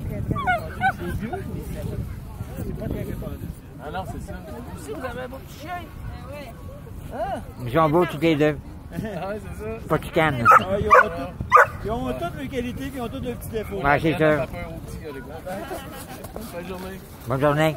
C'est vieux, mais c'est- pas très répandu. Ah non, c'est ça. Vous aussi, vous avez un beau petit chien. Ah! Ils sont beaux tous les deux. Ah ouais, c'est ça. Pas de canne. Ah, ils, ont tout- ils ont toutes leurs qualités puis ils ont tous leurs petits défauts. Ouais, c'est ça. Les. Bonne journée. Bonne journée.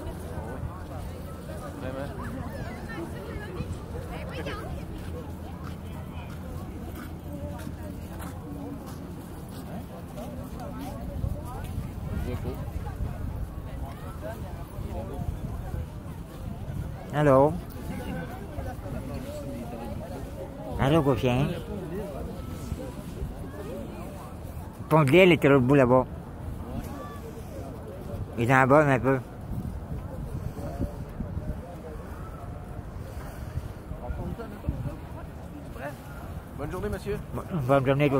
Allô? Allô? Le pont de l'île était à l'autre bout là-bas. Il est en bas un peu. Bonne journée, monsieur. Bon- Bonne journée, toi